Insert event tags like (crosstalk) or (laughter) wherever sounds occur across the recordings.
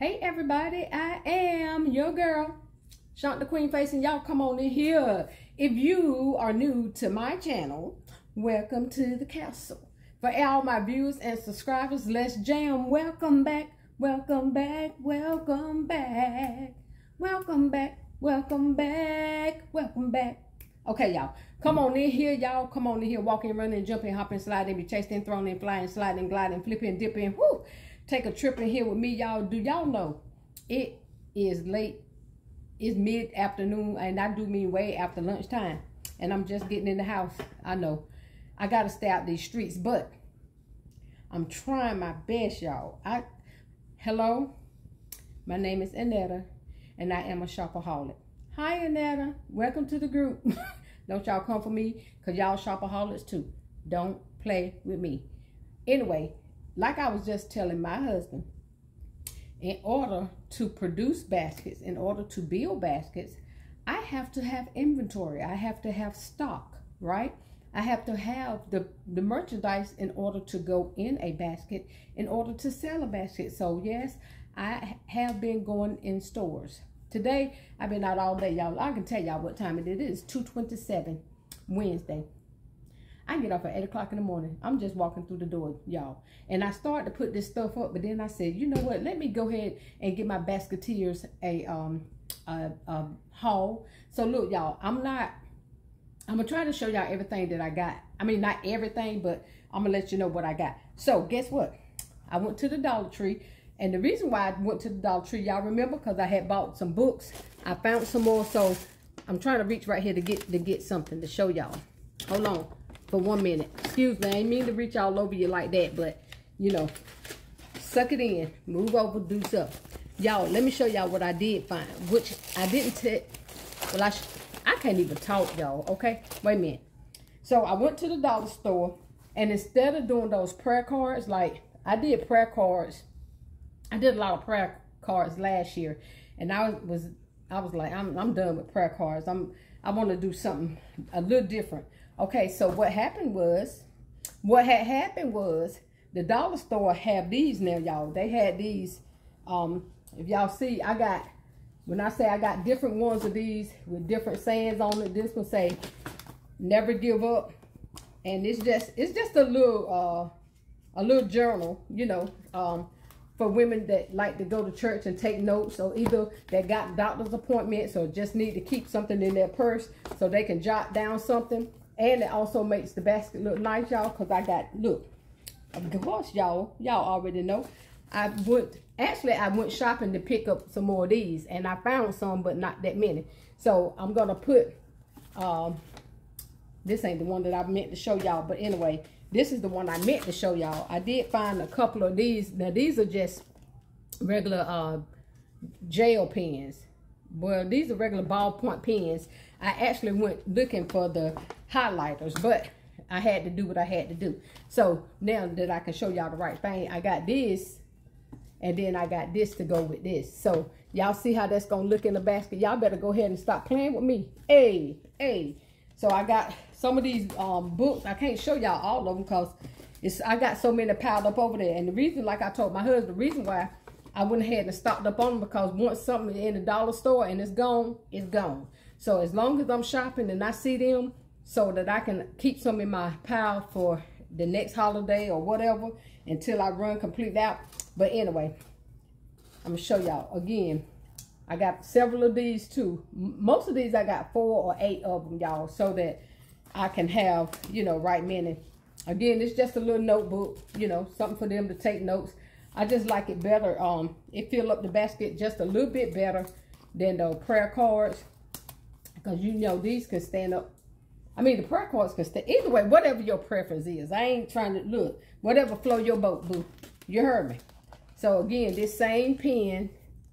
Hey everybody, I am your girl, Shaunt the Queen Face, and y'all come on in here. If you are new to my channel, welcome to the castle. For all my viewers and subscribers, let's jam. Welcome back, welcome back, welcome back, welcome back, welcome back, welcome back. Okay, y'all, come on in here, y'all. Come on in here, walking, running, jumping, hopping, sliding, be chasing, throwing, flying, sliding, gliding, flipping, dipping. Whoo! Take a trip in here with me, y'all. Do y'all know it is late? It's mid afternoon, and I do mean way after lunchtime. And I'm just getting in the house. I know. I gotta stay out these streets, but I'm trying my best, y'all. I hello, my name is Annetta, and I am a shopaholic. Hi, Annetta. Welcome to the group. (laughs) Don't y'all come for me, cause y'all shopaholics too. Don't play with me. Anyway, like I was just telling my husband, in order to produce baskets, in order to build baskets, I have to have inventory. I have to have stock, right? I have to have the, the merchandise in order to go in a basket, in order to sell a basket. So yes, I have been going in stores. Today, I've been out all day, y'all. I can tell y'all what time it is. It is 2.27 Wednesday. I get up at 8 o'clock in the morning. I'm just walking through the door, y'all. And I started to put this stuff up, but then I said, you know what? Let me go ahead and get my Basketeers a, um, a, a haul. So look, y'all, I'm not, I'm going to try to show y'all everything that I got. I mean, not everything, but I'm going to let you know what I got. So guess what? I went to the Dollar Tree. And the reason why I went to the Dollar Tree, y'all remember? Because I had bought some books. I found some more. So I'm trying to reach right here to get to get something to show y'all. Hold on for one minute. Excuse me, I ain't mean to reach all over you like that, but, you know, suck it in. Move over, do something. Y'all, let me show y'all what I did find, which I didn't take, well, I, I can't even talk, y'all, okay? Wait a minute. So I went to the dollar store, and instead of doing those prayer cards, like, I did prayer cards, I did a lot of prayer cards last year, and I was, I was like, I'm, I'm done with prayer cards. I'm, I want to do something a little different. Okay, so what happened was, what had happened was, the dollar store have these now, y'all. They had these, um, if y'all see, I got, when I say I got different ones of these with different sayings on it, this one say, never give up. And it's just, it's just a little, uh, a little journal, you know, um, for women that like to go to church and take notes or either they got doctor's appointments or just need to keep something in their purse so they can jot down something and it also makes the basket look nice, y'all, because I got, look, of course, y'all, y'all already know. I went, actually, I went shopping to pick up some more of these, and I found some, but not that many. So I'm going to put, um, this ain't the one that I meant to show y'all, but anyway, this is the one I meant to show y'all. I did find a couple of these. Now, these are just regular uh, gel pens. Well, these are regular ballpoint pens. I actually went looking for the highlighters, but I had to do what I had to do. So now that I can show y'all the right thing, I got this, and then I got this to go with this. So y'all see how that's gonna look in the basket. Y'all better go ahead and stop playing with me. Hey, hey. So I got some of these um, books. I can't show y'all all of them because it's I got so many piled up over there. And the reason, like I told my husband, the reason why I went ahead and stocked up on them because once something in the dollar store and it's gone, it's gone. So as long as I'm shopping and I see them so that I can keep some in my pile for the next holiday or whatever until I run complete out. But anyway, I'm to show y'all again. I got several of these too. Most of these I got four or eight of them, y'all, so that I can have, you know, right many. Again, it's just a little notebook, you know, something for them to take notes. I just like it better. Um, It fill up the basket just a little bit better than the prayer cards. Because you know these can stand up. I mean, the prayer cards can stand. Either way, whatever your preference is. I ain't trying to look. Whatever flow your boat, boo. You heard me. So again, this same pen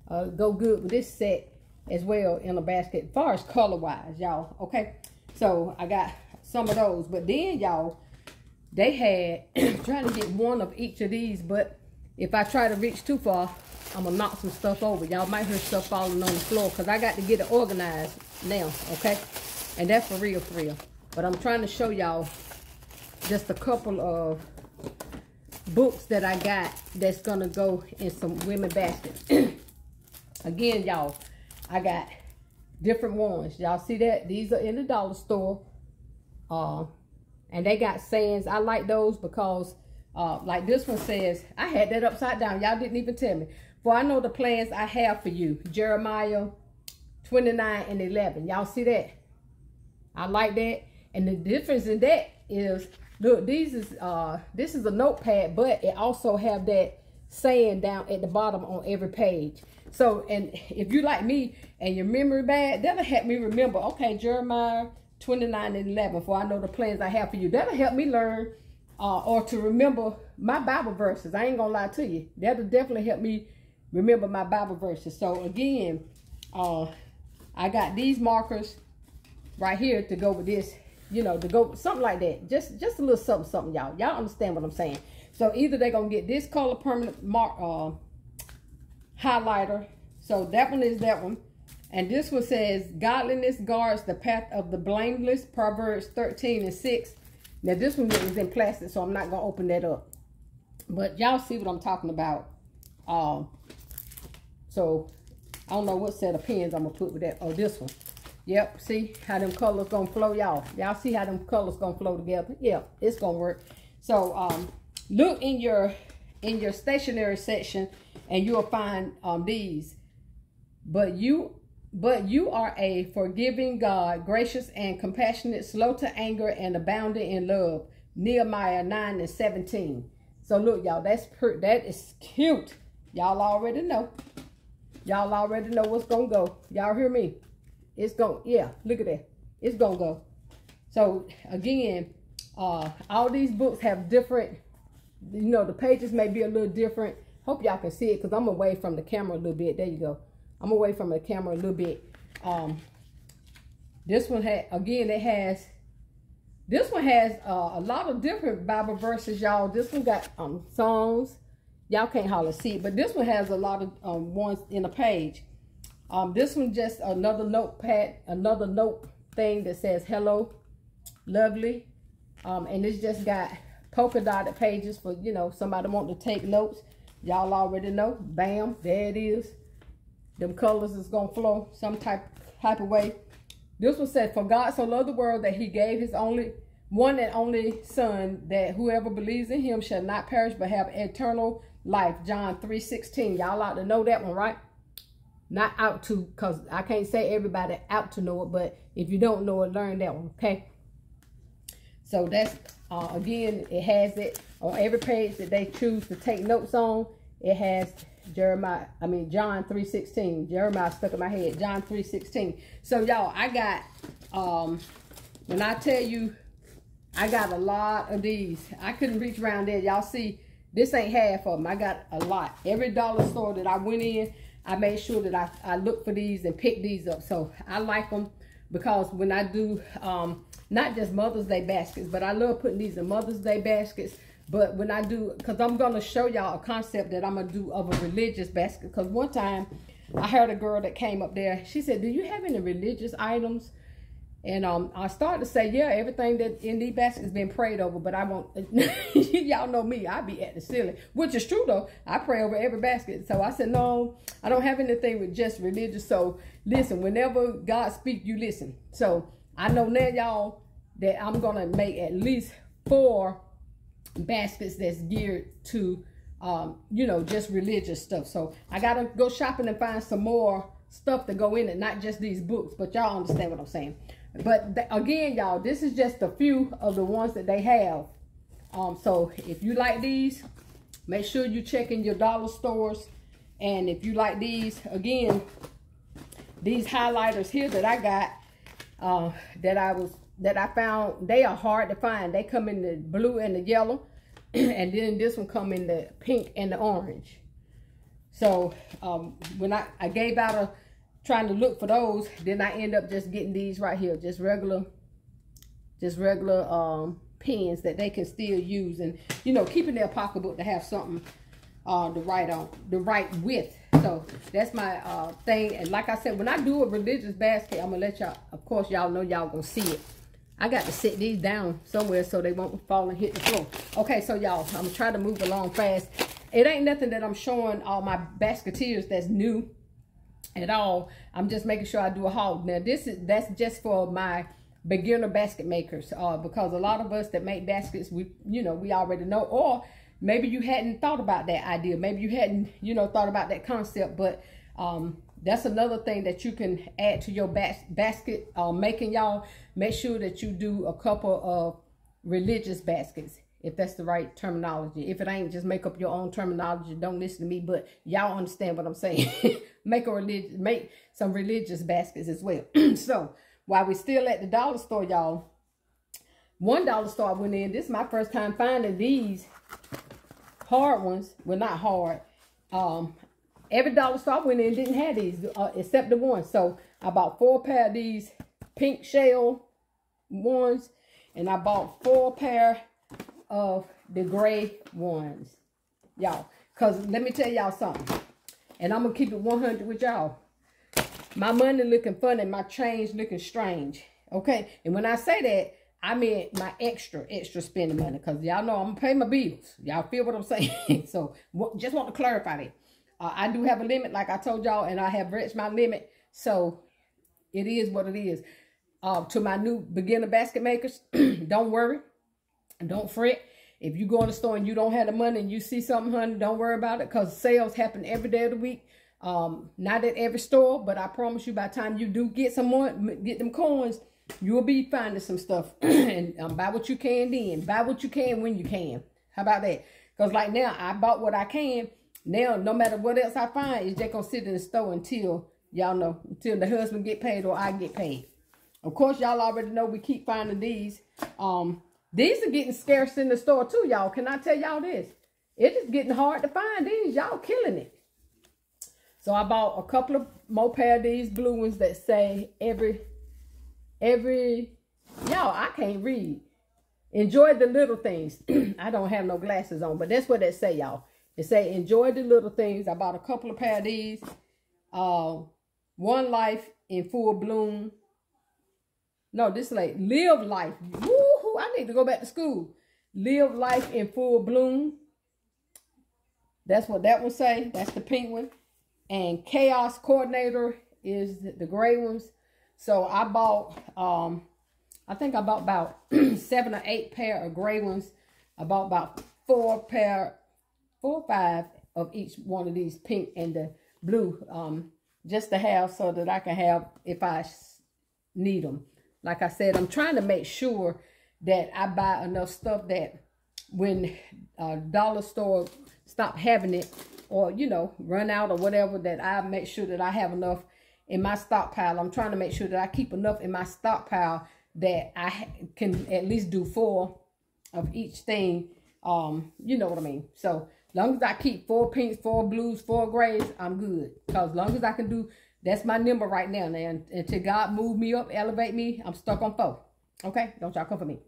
uh, go good with this set as well in a basket. As far as color-wise, y'all. Okay. So I got some of those. But then, y'all, they had (clears throat) trying to get one of each of these. But if I try to reach too far, I'm going to knock some stuff over. Y'all might hear stuff falling on the floor because I got to get it organized now, okay? And that's for real, for real. But I'm trying to show y'all just a couple of books that I got that's going to go in some women baskets. (clears throat) Again, y'all, I got different ones. Y'all see that? These are in the dollar store. Uh, and they got sayings. I like those because, uh, like this one says, I had that upside down. Y'all didn't even tell me. For I know the plans I have for you. Jeremiah 29 and 11. Y'all see that? I like that. And the difference in that is, look, these is uh this is a notepad, but it also have that saying down at the bottom on every page. So, and if you like me and your memory bad, that'll help me remember, okay, Jeremiah 29 and 11, for I know the plans I have for you. That'll help me learn uh, or to remember my Bible verses. I ain't gonna lie to you. That'll definitely help me remember my Bible verses. So again, uh, I got these markers right here to go with this, you know, to go something like that. Just just a little something, something, y'all. Y'all understand what I'm saying. So either they're gonna get this color permanent mark uh highlighter. So that one is that one. And this one says, godliness guards the path of the blameless, Proverbs 13 and 6. Now this one is in plastic, so I'm not gonna open that up. But y'all see what I'm talking about. Um, so I don't know what set of pens I'm gonna put with that. Oh, this one. Yep, see how them colors gonna flow, y'all. Y'all see how them colors gonna flow together? Yeah, it's gonna work. So um, look in your in your stationery section and you'll find um, these. But you but you are a forgiving God, gracious and compassionate, slow to anger and abounding in love. Nehemiah 9 and 17. So look, y'all, that's per that is cute. Y'all already know. Y'all already know what's gonna go. Y'all hear me? It's going, yeah, look at that. It's gonna go. So again, uh, all these books have different, you know, the pages may be a little different. Hope y'all can see it because I'm away from the camera a little bit. There you go. I'm away from the camera a little bit. Um, this one had, again, it has, this one has uh, a lot of different Bible verses, y'all. This one got um, songs. Y'all can't hardly see it, but this one has a lot of um, ones in a page. Um, this one just another notepad, another note thing that says hello, lovely. Um, and it's just got polka dotted pages for, you know, somebody want to take notes. Y'all already know. Bam, there it is. Them colors is going to flow some type, type of way. This one said, For God so loved the world that he gave his only one and only son that whoever believes in him shall not perish but have eternal life. John 3 16. Y'all ought to know that one, right? Not out to, because I can't say everybody out to know it, but if you don't know it, learn that one, okay? So that's, uh, again, it has it on every page that they choose to take notes on. It has Jeremiah, I mean, John 3.16. Jeremiah stuck in my head. John 3.16. So, y'all, I got, um, when I tell you, I got a lot of these. I couldn't reach around there. Y'all see, this ain't half of them. I got a lot. Every dollar store that I went in, I made sure that I, I look for these and pick these up. So, I like them because when I do, um, not just Mother's Day baskets, but I love putting these in Mother's Day baskets but when I do, because I'm going to show y'all a concept that I'm going to do of a religious basket. Because one time I heard a girl that came up there. She said, do you have any religious items? And um, I started to say, yeah, everything that in these baskets has been prayed over. But I won't, (laughs) y'all know me, I be at the ceiling. Which is true though. I pray over every basket. So I said, no, I don't have anything with just religious. So listen, whenever God speaks, you listen. So I know now, y'all, that I'm going to make at least four baskets that's geared to, um, you know, just religious stuff. So I got to go shopping and find some more stuff to go in it, not just these books, but y'all understand what I'm saying. But again, y'all, this is just a few of the ones that they have. Um, so if you like these, make sure you check in your dollar stores. And if you like these, again, these highlighters here that I got, uh, that I was that I found, they are hard to find. They come in the blue and the yellow. (clears throat) and then this one come in the pink and the orange. So um, when I, I gave out a, trying to look for those, then I end up just getting these right here. Just regular, just regular um, pens that they can still use. And, you know, keeping their pocketbook to have something uh, to write on, the right width. So that's my uh, thing. And like I said, when I do a religious basket, I'm going to let y'all, of course, y'all know y'all going to see it. I got to sit these down somewhere so they won't fall and hit the floor. Okay, so y'all, I'm trying to try to move along fast. It ain't nothing that I'm showing all my basketeers that's new. At all. I'm just making sure I do a haul. Now this is that's just for my beginner basket makers uh, because a lot of us that make baskets, we you know we already know or maybe you hadn't thought about that idea. Maybe you hadn't you know thought about that concept, but um, that's another thing that you can add to your bas basket uh, making y'all. Make sure that you do a couple of religious baskets if that's the right terminology. If it ain't, just make up your own terminology. Don't listen to me, but y'all understand what I'm saying. (laughs) make a religious, make some religious baskets as well. (clears throat) so while we still at the dollar store, y'all, one dollar store I went in. This is my first time finding these hard ones. Well, not hard. Um, every dollar store I went in didn't have these uh, except the one. So I bought four pair of these pink shell ones, and I bought four pair of the gray ones. Y'all. Because let me tell y'all something. And I'm going to keep it 100 with y'all. My money looking funny. My change looking strange. Okay. And when I say that, I mean my extra, extra spending money. Because y'all know I'm going to pay my bills. Y'all feel what I'm (laughs) saying? so just want to clarify that. Uh, I do have a limit, like I told y'all, and I have reached my limit. So it is what it is. Uh, to my new beginner basket makers, (clears throat) don't worry. Don't fret. If you go in the store and you don't have the money and you see something, honey, don't worry about it because sales happen every day of the week. Um, not at every store, but I promise you by the time you do get some more, get them coins, you'll be finding some stuff. (clears throat) and um, buy what you can then. Buy what you can when you can. How about that? Because like now, I bought what I can. Now, no matter what else I find, it's just going to sit in the store until, y'all know, until the husband get paid or I get paid. Of course, y'all already know we keep finding these. Um, these are getting scarce in the store too, y'all. Can I tell y'all this? It is getting hard to find these. Y'all killing it. So I bought a couple of more pair of these blue ones that say every, every, y'all, I can't read. Enjoy the little things. (clears throat) I don't have no glasses on, but that's what they say, y'all. They say enjoy the little things. I bought a couple of pair of these. Uh, One Life in Full Bloom. No, this is like Live Life. Woo! I need to go back to school. Live life in full bloom. That's what that one say. That's the pink one. And chaos coordinator is the gray ones. So I bought, um, I think I bought about (clears throat) seven or eight pair of gray ones. I bought about four pair, four or five of each one of these pink and the blue, um, just to have so that I can have if I need them. Like I said, I'm trying to make sure that I buy enough stuff that when a dollar store stop having it or, you know, run out or whatever, that I make sure that I have enough in my stockpile. I'm trying to make sure that I keep enough in my stockpile that I can at least do four of each thing. Um, you know what I mean? So, long as I keep four pinks, four blues, four grays, I'm good. Because as long as I can do, that's my number right now. Now, until God move me up, elevate me, I'm stuck on four. Okay? Don't y'all come for me.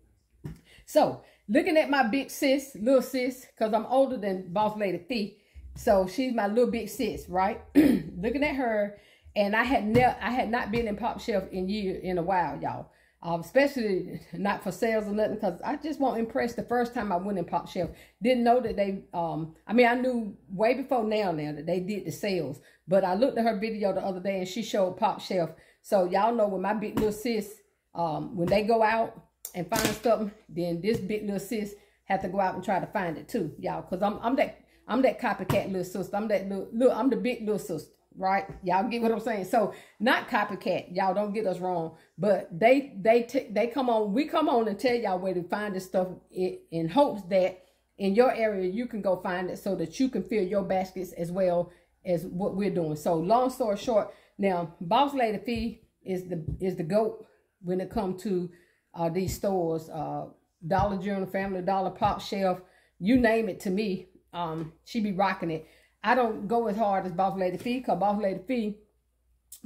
So, looking at my big sis, little sis, because I'm older than Boss Lady Fee. So, she's my little big sis, right? (clears throat) looking at her, and I had never, I had not been in Pop Shelf in year in a while, y'all. Um, especially (laughs) not for sales or nothing, because I just won't impress the first time I went in Pop Shelf. Didn't know that they, um, I mean, I knew way before now now that they did the sales. But I looked at her video the other day and she showed Pop Shelf. So y'all know when my big little sis, um, when they go out, and find something, then this big little sis have to go out and try to find it too, y'all. Cause I'm I'm that I'm that copycat little sister. I'm that little I'm the big little sister, right? Y'all get what I'm saying? So not copycat, y'all don't get us wrong. But they they they come on, we come on and tell y'all where to find this stuff in, in hopes that in your area you can go find it so that you can fill your baskets as well as what we're doing. So long story short, now Boss Lady Fee is the is the goat when it comes to uh, these stores, uh, Dollar General, Family Dollar, Pop Shelf, you name it to me, um, she be rocking it. I don't go as hard as Boss Lady Fee, because Boss Lady Fee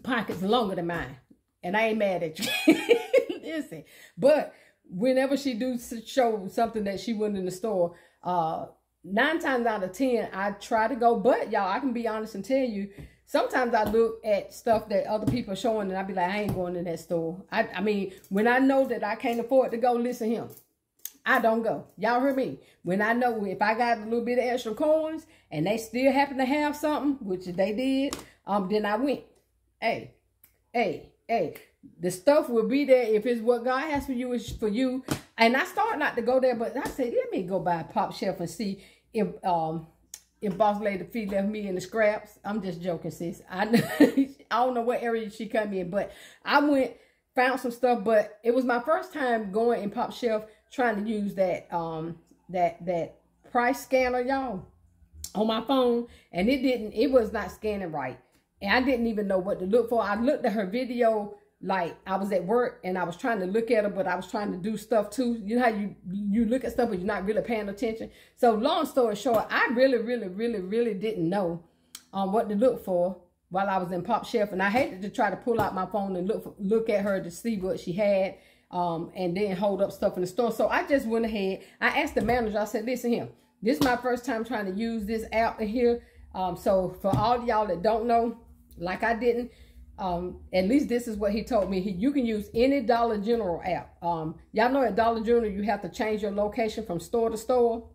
pockets longer than mine. And I ain't mad at you. (laughs) Listen, but whenever she do show something that she went in the store, uh, nine times out of ten, I try to go. But y'all, I can be honest and tell you, sometimes I look at stuff that other people are showing and I be like, I ain't going to that store. I, I mean, when I know that I can't afford to go, listen to him. I don't go. Y'all hear me. When I know if I got a little bit of extra coins and they still happen to have something, which they did, um, then I went. hey, hey, hey. The stuff will be there if it's what God has for you is for you. And I start not to go there, but I said, let me go by Pop Shelf and see if um if Boss Lady Fee left me in the scraps. I'm just joking, sis. I (laughs) I don't know what area she come in, but I went found some stuff. But it was my first time going in Pop Shelf trying to use that um that that price scanner, y'all, on my phone, and it didn't. It was not scanning right, and I didn't even know what to look for. I looked at her video like I was at work and I was trying to look at her, but I was trying to do stuff too. You know how you you look at stuff, but you're not really paying attention. So long story short, I really, really, really, really didn't know um what to look for while I was in Pop Shelf, and I hated to try to pull out my phone and look for, look at her to see what she had, um, and then hold up stuff in the store. So I just went ahead. I asked the manager. I said, "Listen here, this is my first time trying to use this app in here. Um, so for all y'all that don't know, like I didn't." Um, at least this is what he told me. He, you can use any Dollar General app. Um, y'all know at Dollar General, you have to change your location from store to store.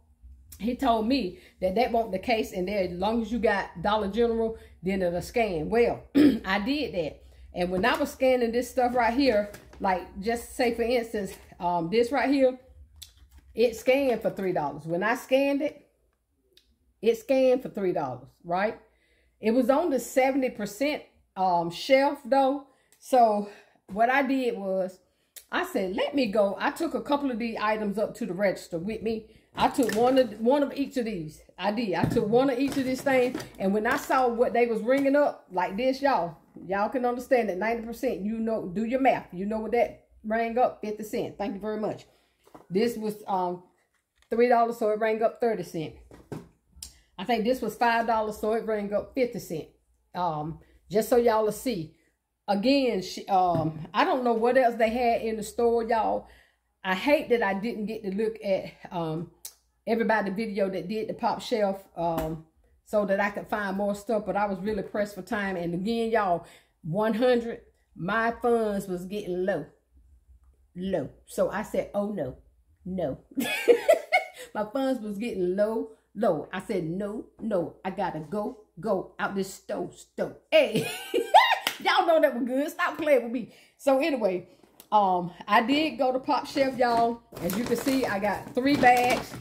He told me that that won't the case. And there, as long as you got Dollar General, then it'll scan. Well, (clears throat) I did that. And when I was scanning this stuff right here, like just say for instance, um, this right here, it scanned for $3. When I scanned it, it scanned for $3, right? It was on the 70% um, shelf though. So what I did was I said, let me go. I took a couple of these items up to the register with me. I took one of one of each of these. I did. I took one of each of these things. And when I saw what they was ringing up like this, y'all, y'all can understand that 90%, you know, do your math. You know what that rang up? 50 cents. Thank you very much. This was um $3, so it rang up 30 cents. I think this was $5, so it rang up 50 cents. Um, just so y'all will see. Again, she, um, I don't know what else they had in the store, y'all. I hate that I didn't get to look at um, everybody video that did the pop shelf um, so that I could find more stuff. But I was really pressed for time. And again, y'all, 100, my funds was getting low. Low. So I said, oh no, no. (laughs) my funds was getting low, low. I said, no, no, I gotta go go out this stove, stove. Hey, (laughs) y'all know that was good. Stop playing with me. So anyway, um, I did go to Pop Shelf, y'all. As you can see, I got three bags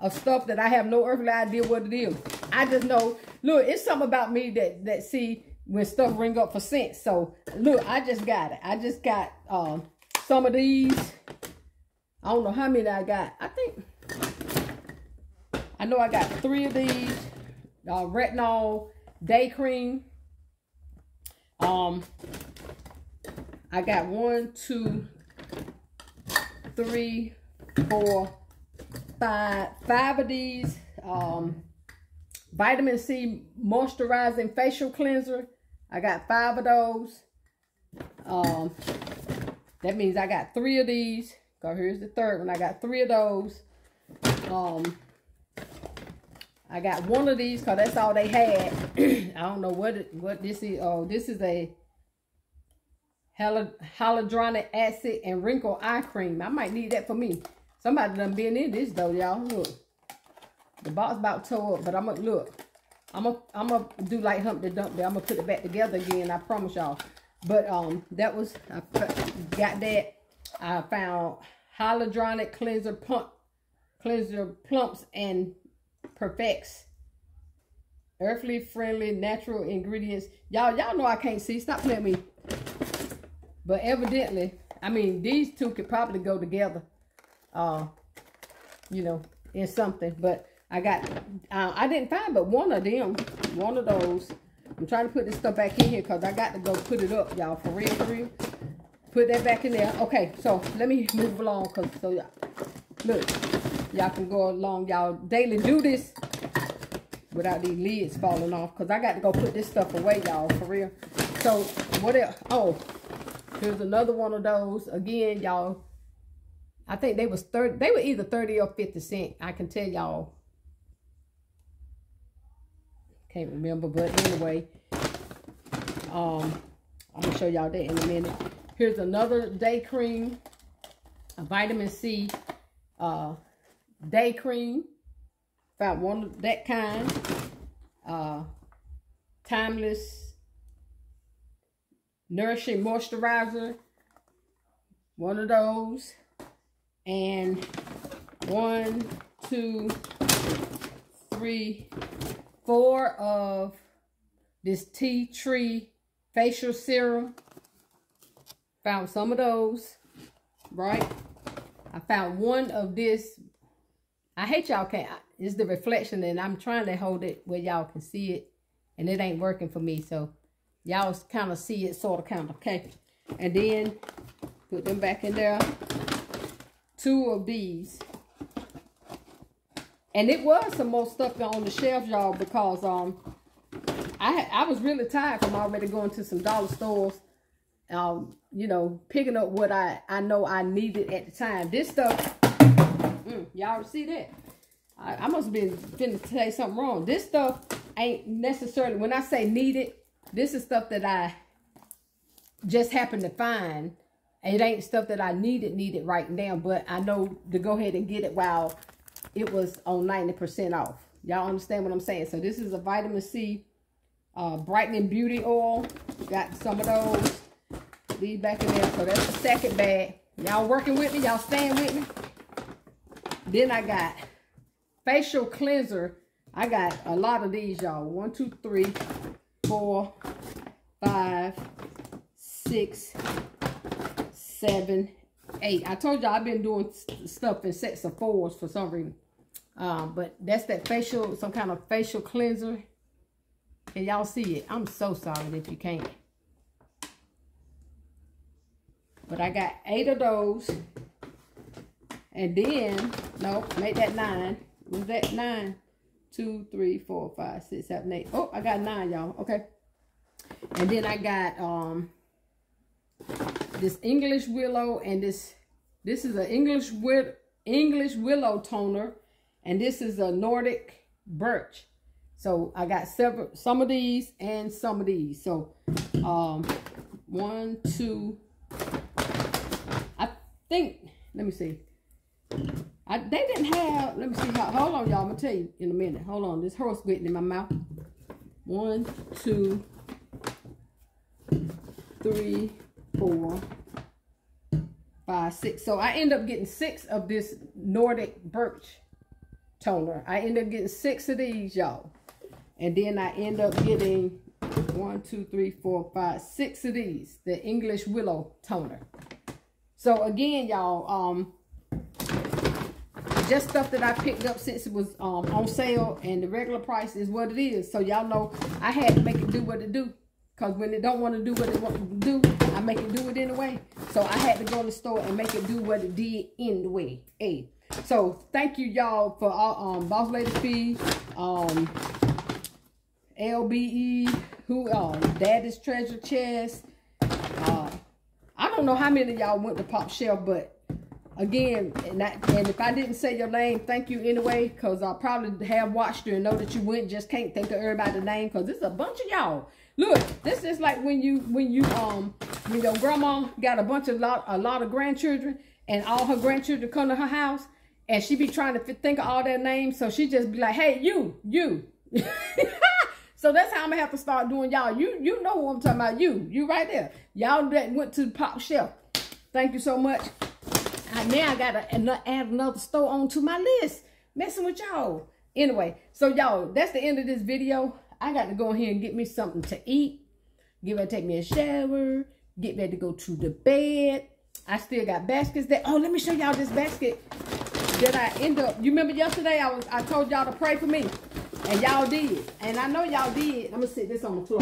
of stuff that I have no earthly idea what it is. I just know, look, it's something about me that, that see when stuff ring up for cents. So, look, I just got it. I just got um, some of these. I don't know how many I got. I think, I know I got three of these uh, retinol day cream. Um, I got one, two, three, four, five, five of these. Um, vitamin C moisturizing facial cleanser. I got five of those. Um, that means I got three of these. Go here's the third one. I got three of those. Um, I got one of these because that's all they had. (clears throat) I don't know what what this is. Oh, this is a hyaluronic acid and wrinkle eye cream. I might need that for me. Somebody done been in this though, y'all. Look. The box about tore up, but I'm gonna look. I'm gonna I'm gonna do like Humpty Dumpty. I'm gonna put it back together again. I promise y'all. But um, that was I got that. I found hyaluronic cleanser pump, cleanser plumps and perfects earthly friendly natural ingredients. Y'all y'all know i can't see. Stop playing me. But evidently i mean these two could probably go together uh you know in something. But i got uh, i didn't find but one of them one of those. I'm trying to put this stuff back in here because i got to go put it up y'all for real for real. Put that back in there. Okay so let me move along because so look y'all can go along y'all daily do this without these lids falling off because I got to go put this stuff away y'all for real. So what else oh here's another one of those. Again y'all I think they was 30 they were either 30 or 50 cent I can tell y'all. Can't remember but anyway um I'm gonna show y'all that in a minute. Here's another day cream a vitamin C uh day cream. Found one of that kind. Uh, timeless Nourishing Moisturizer. One of those. And one, two, three, four of this tea tree facial serum. Found some of those, right? I found one of this. I hate y'all can't. It's the reflection and I'm trying to hold it where y'all can see it. And it ain't working for me. So y'all kind of see it sort of kind of. Okay. And then put them back in there. Two of these. And it was some more stuff on the shelf, y'all, because um, I I was really tired from already going to some dollar stores, um, you know, picking up what I I know I needed at the time. This stuff, y'all see that? I, I must have been finna say something wrong. This stuff ain't necessarily when I say needed. This is stuff that I just happened to find. It ain't stuff that I needed needed right now, but I know to go ahead and get it while it was on 90% off. Y'all understand what I'm saying? So this is a vitamin C uh, brightening beauty oil. Got some of those. Leave back in there. So that's the second bag. Y'all working with me? Y'all staying with me? Then I got facial cleanser. I got a lot of these, y'all. One, two, three, four, five, six, seven, eight. I told y'all I've been doing stuff in sets of fours for some reason. Um, but that's that facial, some kind of facial cleanser. And y'all see it. I'm so sorry if you can't. But I got eight of those. And then, no, make that nine. Was that nine? Two, three, four, five, six, seven, eight. Oh, I got nine, y'all. Okay. And then I got um this English willow and this this is an English with English willow toner and this is a Nordic birch. So I got several, some of these and some of these. So um, one, two, I think, let me see. I, they didn't have, let me see, how, hold on y'all, I'm going to tell you in a minute. Hold on, this horse getting in my mouth. One, two, three, four, five, six. So I end up getting six of this Nordic birch toner. I end up getting six of these, y'all. And then I end up getting one, two, three, four, five, six of these. The English Willow toner. So again, y'all, um, just stuff that I picked up since it was um, on sale and the regular price is what it is. So y'all know I had to make it do what it do. Because when it don't want to do what it want to do, I make it do it anyway. So I had to go in the store and make it do what it did anyway. Hey. So thank you y'all for all um Boss Lady Fee, um LBE, who um Daddy's Treasure Chest. Uh I don't know how many of y'all went to Pop Shelf, but again, and, I, and if I didn't say your name, thank you anyway, because I probably have watched you and know that you went, just can't think of everybody's name, because it's a bunch of y'all. Look, this is like when you when you um when your grandma got a bunch of lot a lot of grandchildren and all her grandchildren come to her house and she be trying to think of all their names. So she just be like, hey, you, you. (laughs) so that's how I'm to have to start doing y'all. You you know who I'm talking about. You. You right there. Y'all that went to pop shelf. Thank you so much. I, now I got to add another store onto my list. Messing with y'all. Anyway, so y'all, that's the end of this video. I got to go ahead and get me something to eat. Get ready to take me a shower. Get ready to go to the bed. I still got baskets there. Oh, let me show y'all this basket that I end up, you remember yesterday I was I told y'all to pray for me. And y'all did. And I know y'all did. I'm gonna sit this on the floor.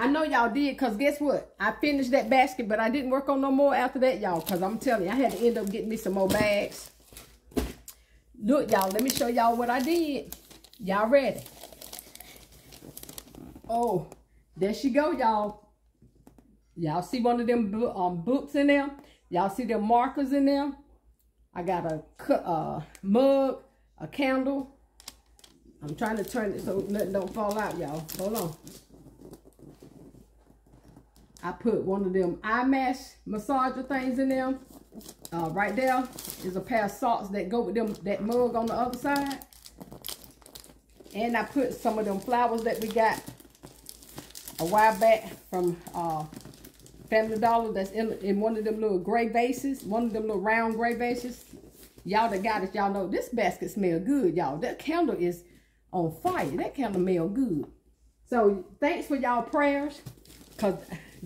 I know y'all did because guess what? I finished that basket, but I didn't work on no more after that, y'all. Because I'm telling you, I had to end up getting me some more bags. Look, y'all, let me show y'all what I did. Y'all ready? Oh, there she go, y'all. Y'all see one of them um, books in there? Y'all see them markers in there? I got a uh, mug, a candle. I'm trying to turn it so nothing don't fall out, y'all. Hold on. I put one of them eye mask massager things in there. Uh, right there is a pair of socks that go with them that mug on the other side. And I put some of them flowers that we got a while back from uh, Family Dollar that's in, in one of them little gray vases, one of them little round gray vases. Y'all that got it, y'all know this basket smell good, y'all. That candle is on fire. That candle smell good. So thanks for y'all prayers. Because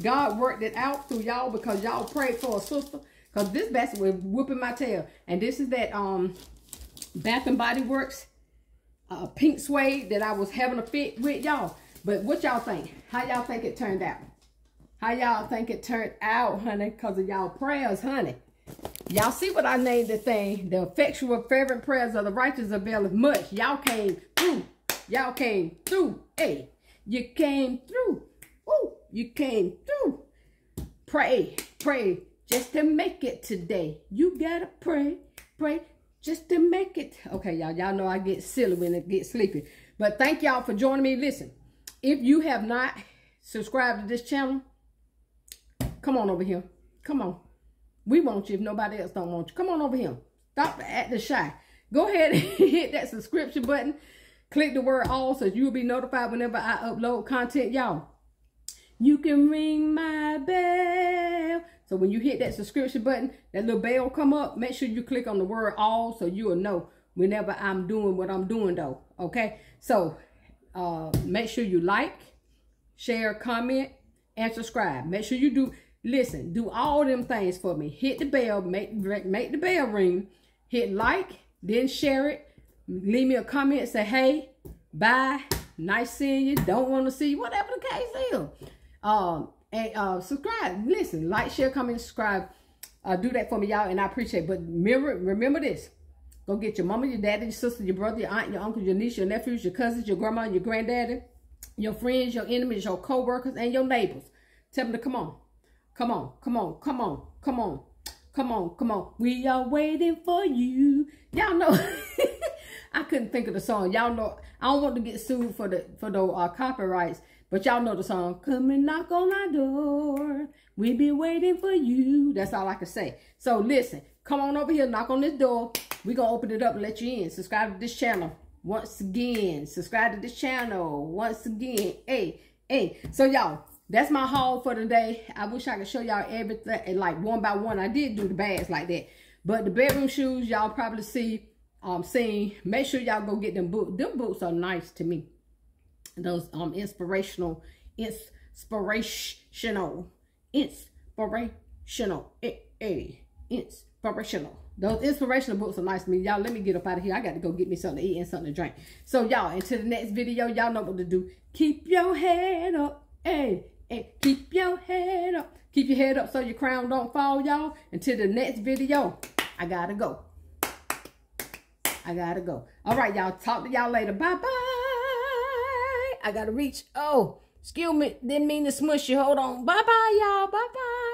God worked it out through y'all because y'all prayed for a sister. Because this basket was whooping my tail. And this is that um Bath and Body Works uh, pink suede that I was having a fit with y'all. But what y'all think? How y'all think it turned out? How y'all think it turned out, honey? Because of y'all prayers, honey. Y'all see what I named the thing? The effectual fervent prayers of the righteous availeth much. Y'all came through. Y'all came through. Hey, you came through. You came through. Pray, pray just to make it today. You gotta pray, pray just to make it. Okay, y'all, y'all know I get silly when it gets sleepy. But thank y'all for joining me. Listen, if you have not subscribed to this channel, come on over here. Come on. We want you if nobody else don't want you. Come on over here. Stop acting shy. Go ahead and (laughs) hit that subscription button. Click the word all so you'll be notified whenever I upload content, y'all. You can ring my bell. So when you hit that subscription button, that little bell come up, make sure you click on the word all so you'll know whenever I'm doing what I'm doing though. Okay. So uh, make sure you like, share, comment, and subscribe. Make sure you do, listen, do all them things for me. Hit the bell, make, make the bell ring, hit like, then share it. Leave me a comment, say, hey, bye, nice seeing you, don't want to see you, whatever the case is. Um, and uh, subscribe. Listen, like, share, comment, subscribe. Uh, do that for me, y'all, and I appreciate it. But remember, remember this. Go get your mama, your daddy, your sister, your brother, your aunt, your uncle, your niece, your nephews, your cousins, your grandma, your granddaddy, your friends, your enemies, your co-workers, and your neighbors. Tell them to come on. Come on, come on, come on, come on, come on, come on. We are waiting for you. Y'all know, (laughs) I couldn't think of the song. Y'all know, I don't want to get sued for the for the uh, copyrights. But y'all know the song, come and knock on our door. We be waiting for you. That's all I can say. So listen, come on over here, knock on this door. we going to open it up and let you in. Subscribe to this channel. Once again, subscribe to this channel. Once again, hey, hey. So y'all, that's my haul for today. I wish I could show y'all everything, and like one by one. I did do the bags like that. But the bedroom shoes, y'all probably see, um, seen. Make sure y'all go get them boots. Them boots are nice to me those um inspirational inspirational inspirational a eh, inspirational. Those inspirational books are nice to me. Y'all let me get up out of here. I got to go get me something to eat and something to drink. So y'all until the next video y'all know what to do. Keep your head up hey hey keep your head up. Keep your head up so your crown don't fall y'all. Until the next video i gotta go. I gotta go. All right y'all. Talk to y'all later. Bye bye I gotta reach. Oh, excuse me. Didn't mean to smush you. Hold on. Bye bye, y'all. Bye bye.